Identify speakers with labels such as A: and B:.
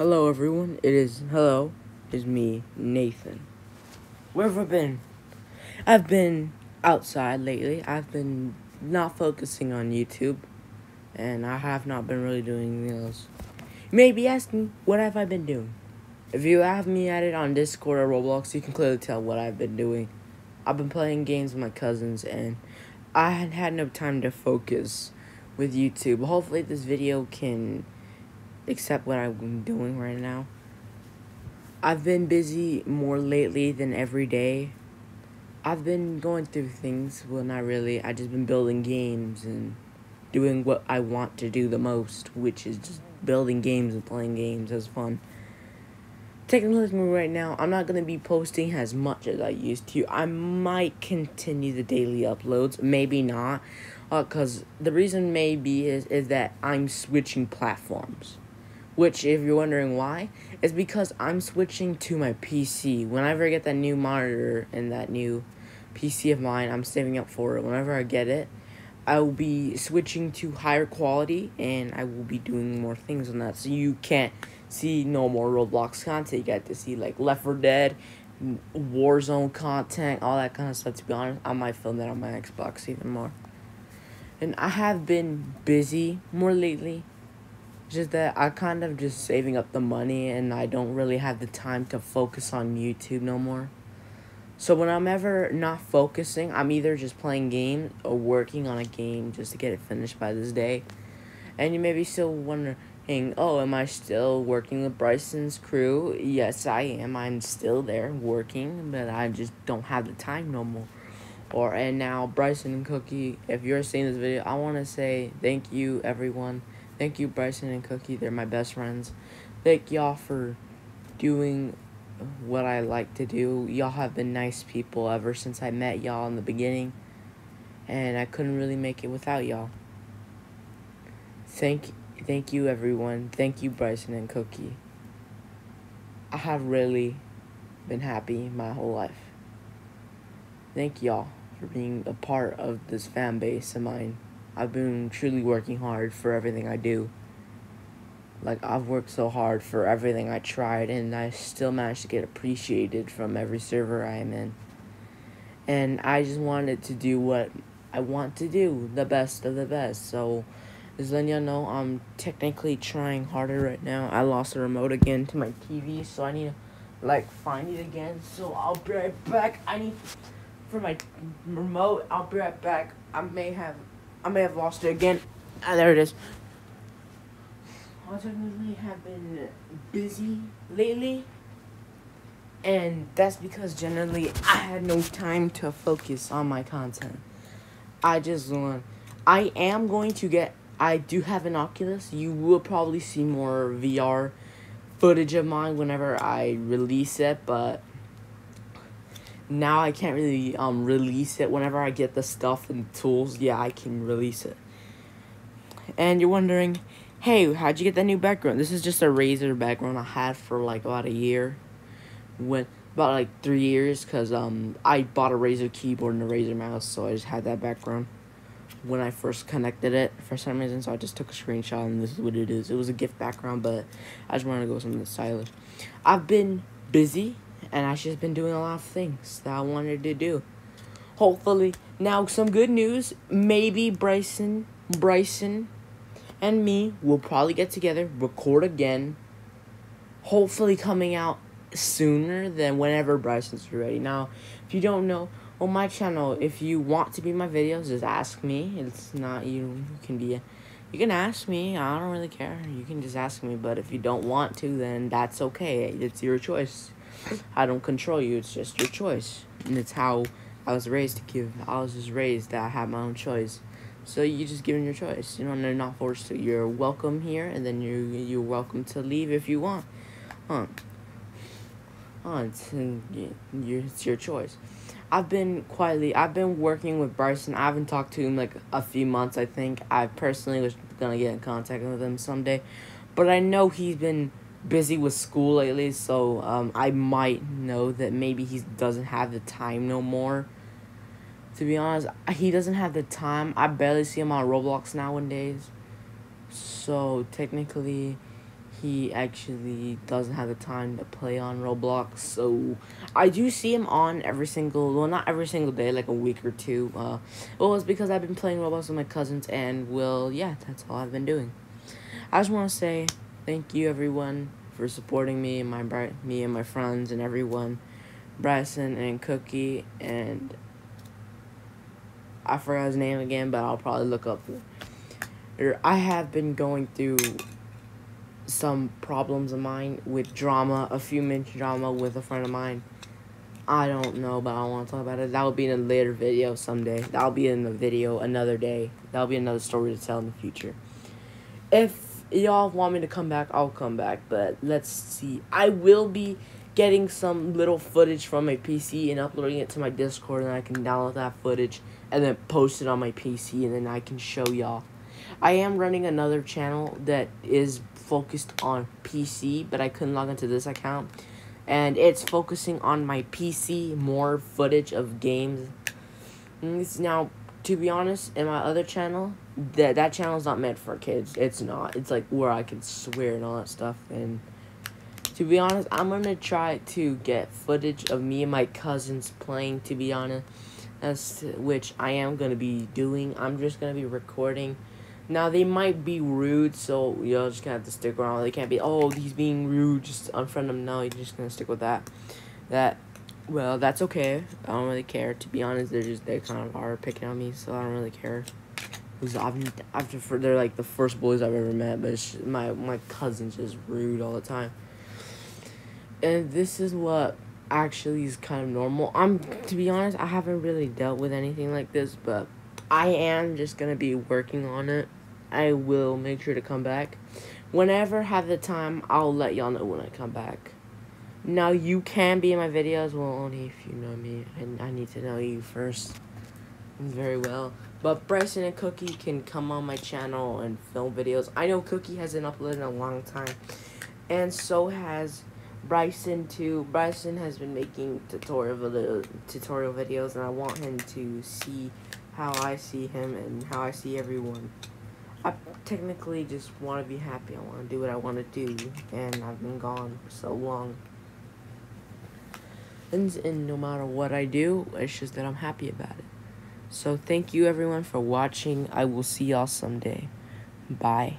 A: Hello, everyone. It is hello. Is me, Nathan. Where have I been? I've been outside lately. I've been not focusing on YouTube, and I have not been really doing anything else. You may be asking, what have I been doing? If you have me at it on Discord or Roblox, you can clearly tell what I've been doing. I've been playing games with my cousins, and I had had no time to focus with YouTube. Hopefully, this video can accept what I'm doing right now. I've been busy more lately than every day. I've been going through things. Well, not really. I just been building games and doing what I want to do the most, which is just building games and playing games as fun. Taking a right now, I'm not gonna be posting as much as I used to. I might continue the daily uploads, maybe not, uh, cause the reason maybe is is that I'm switching platforms. Which, if you're wondering why, is because I'm switching to my PC. Whenever I get that new monitor and that new PC of mine, I'm saving up for it. Whenever I get it, I will be switching to higher quality and I will be doing more things on that. So you can't see no more Roblox content. You get to see like Left 4 Dead, Warzone content, all that kind of stuff. To be honest, I might film that on my Xbox even more. And I have been busy more lately just that I kind of just saving up the money and I don't really have the time to focus on YouTube no more. So when I'm ever not focusing, I'm either just playing game or working on a game just to get it finished by this day. And you may be still wondering, oh, am I still working with Bryson's crew? Yes, I am. I'm still there working, but I just don't have the time no more. Or and now Bryson and Cookie, if you're seeing this video, I want to say thank you everyone Thank you, Bryson and Cookie. They're my best friends. Thank y'all for doing what I like to do. Y'all have been nice people ever since I met y'all in the beginning. And I couldn't really make it without y'all. Thank thank you everyone. Thank you Bryson and Cookie. I have really been happy my whole life. Thank y'all for being a part of this fan base of mine. I've been truly working hard for everything I do. Like, I've worked so hard for everything I tried, and I still managed to get appreciated from every server I am in. And I just wanted to do what I want to do, the best of the best. So, as letting y'all know, I'm technically trying harder right now. I lost the remote again to my TV, so I need to, like, find it again. So, I'll be right back. I need, for my remote, I'll be right back. I may have I may have lost it again. Ah, there it is. I definitely have been busy lately. And that's because generally I had no time to focus on my content. I just want. I am going to get. I do have an Oculus. You will probably see more VR footage of mine whenever I release it, but now I can't really um release it whenever I get the stuff and tools. Yeah, I can release it. And you're wondering, hey, how'd you get that new background? This is just a Razer background I had for like about a year, when about like three years, cause um I bought a Razer keyboard and a Razer mouse, so I just had that background when I first connected it for some reason. So I just took a screenshot and this is what it is. It was a gift background, but I just wanted to go with something stylish. I've been busy and I've just been doing a lot of things that I wanted to do. Hopefully, now some good news. Maybe Bryson, Bryson, and me will probably get together, record again. Hopefully, coming out sooner than whenever Bryson's ready. Now, if you don't know, on my channel, if you want to be my videos, just ask me. It's not you. You can be. A, you can ask me. I don't really care. You can just ask me. But if you don't want to, then that's okay. It's your choice. I don't control you. It's just your choice, and it's how I was raised to give. I was just raised that I have my own choice. So you just given your choice. You know, and they're not forced to. You're welcome here, and then you you're welcome to leave if you want. Huh? Huh? It's, uh, it's your choice. I've been quietly. I've been working with Bryson. I haven't talked to him like a few months. I think I personally was gonna get in contact with him someday, but I know he's been busy with school lately, so um, I might know that maybe he doesn't have the time no more. To be honest, he doesn't have the time. I barely see him on Roblox nowadays. So technically, he actually doesn't have the time to play on Roblox. So I do see him on every single, well, not every single day, like a week or two. Uh, well, it's because I've been playing Roblox with my cousins, and well, yeah, that's all I've been doing. I just want to say thank you, everyone, for supporting me and my me and my friends and everyone, Bryson and Cookie and I forgot his name again, but I'll probably look up. Er, I have been going through some problems of mine with drama, a few minutes drama with a friend of mine. I don't know, but I don't want to talk about it. That'll be in a later video someday. That'll be in the video another day. That'll be another story to tell in the future. If y'all want me to come back, I'll come back. But let's see. I will be getting some little footage from my PC and uploading it to my Discord, and I can download that footage and then post it on my PC, and then I can show y'all. I am running another channel that is focused on PC, but I couldn't log into this account. And it's focusing on my PC, more footage of games. Mm, now, to be honest, in my other channel, that that channel is not meant for kids. It's not. It's like where I can swear and all that stuff. And to be honest, I'm gonna try to get footage of me and my cousins playing. To be honest, as which I am gonna be doing. I'm just gonna be recording now they might be rude, so y'all just gonna have to stick around. They can't be, oh, he's being rude, just unfriend him. No, you're just gonna stick with that. That, well, that's okay. I don't really care. To be honest, they're just they kind of are picking on me, so I don't really care. Because I've, I've they're like the first boys I've ever met, but my my cousin's just rude all the time. And this is what actually is kind of normal. I'm to be honest, I haven't really dealt with anything like this, but I am just gonna be working on it. I will make sure to come back. Whenever I have the time, I'll let y'all know when I come back. Now, you can be in my videos, well, only if you know me, and I need to know you first very well. But Bryson and Cookie can come on my channel and film videos. I know Cookie hasn't uploaded in a long time, and so has Bryson too. Bryson has been making tutorial video, tutorial videos, and I want him to see how I see him and how I see everyone. I technically just want to be happy. I want to do what I want to do, and I've been gone for so long. And, and no matter what I do, it's just that I'm happy about it. So thank you everyone for watching. I will see y'all someday. Bye.